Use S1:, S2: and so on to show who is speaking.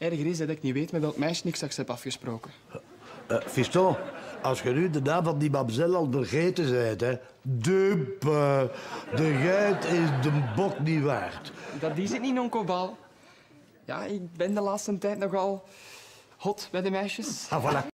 S1: Erger is dat ik niet weet met welk meisje ik straks heb afgesproken.
S2: Eh, eh Fiston, als je nu de naam van die mamzel al vergeten bent, hè. Dupe. Eh, de geit is de bok niet waard.
S1: Dat is het niet, onkobal. Ja, ik ben de laatste tijd nogal hot bij de meisjes.
S2: Ah, voilà.